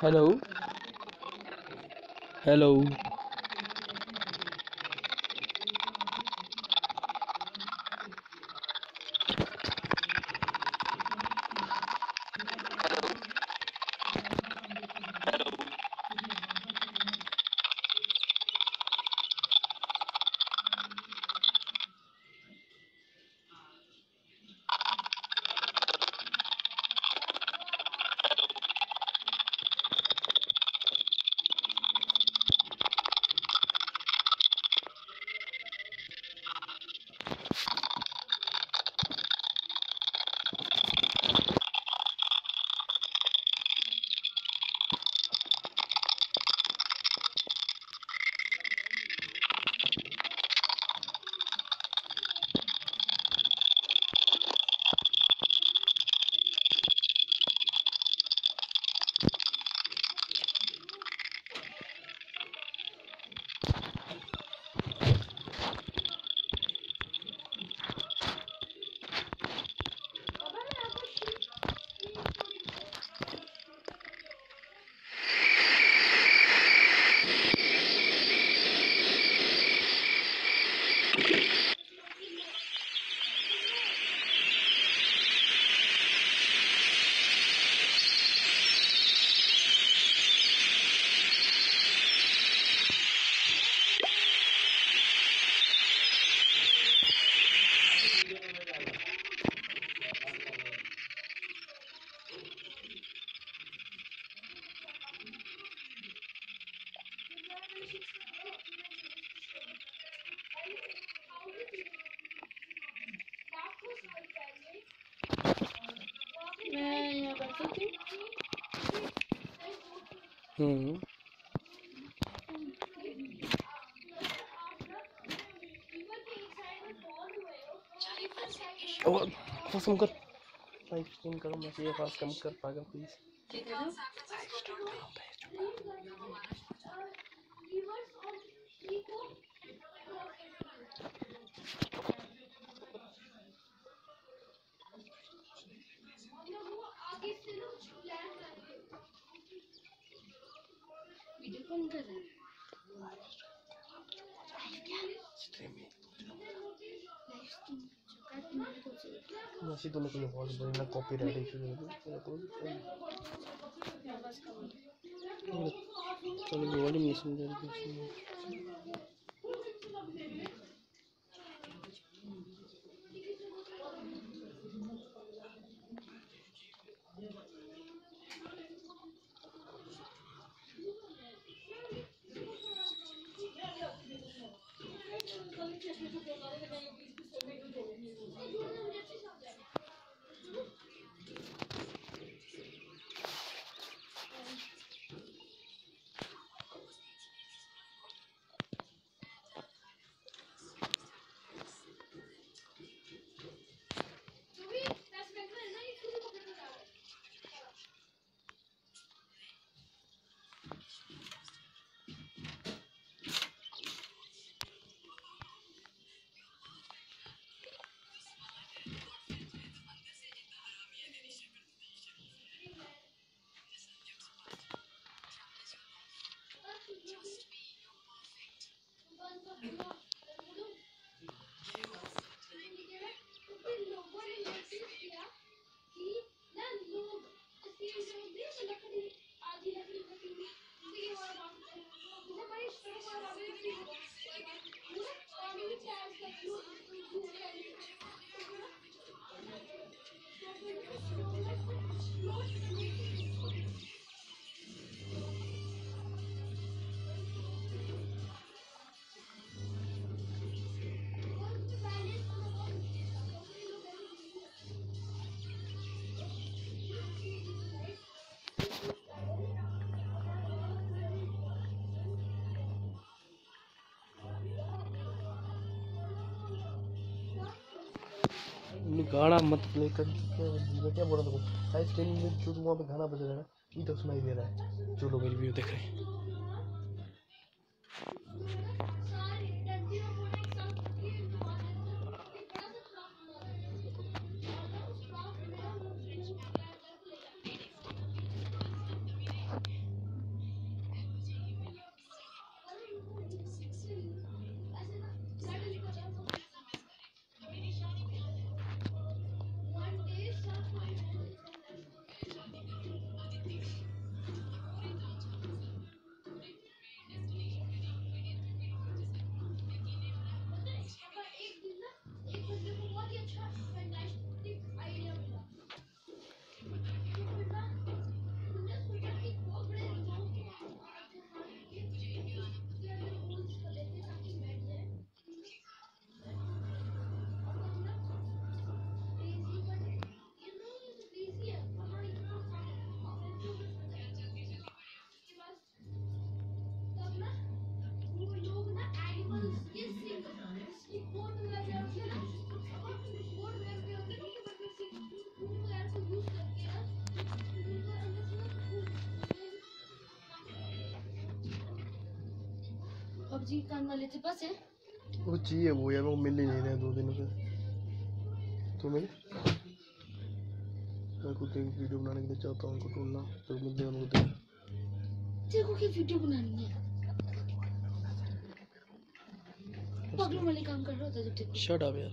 hello? Hello? हम्म। और कम कर। Live stream करो मैं ये फास्ट कम कर पागल प्लीज़ वीडियो कौन कर रहा है कर मैं सीधे निकल बहुत बड़ी ना कॉपीराइट इशू है तो करो चलो वॉल्यूम नहीं सुन रहे কিছু কারণে नहीं, गाना मत प्ले कर मैं क्या बोल रहा था लाइव स्ट्रीम में जो वहाँ पे गाना बज रहा है ना ये तो सुनाई दे रहा है। जो लोग मेरी वीडियो देख रहे हैं। पबजी का वाले थे पास है? वो चाहिए वो यार वो मिल ही नहीं रहा दो दिनों से तो मैं मैं खुद एक वीडियो बनाने के लिए चाहता हूँ उनको ढूंढना तो मिल हैं उनको देख तेरे को क्या वीडियो बनानी है। पगलों वाले काम कर रहा होता जब तेरे शट अप यार।